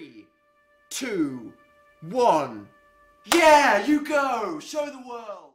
Three, two, one. Yeah, you go! Show the world!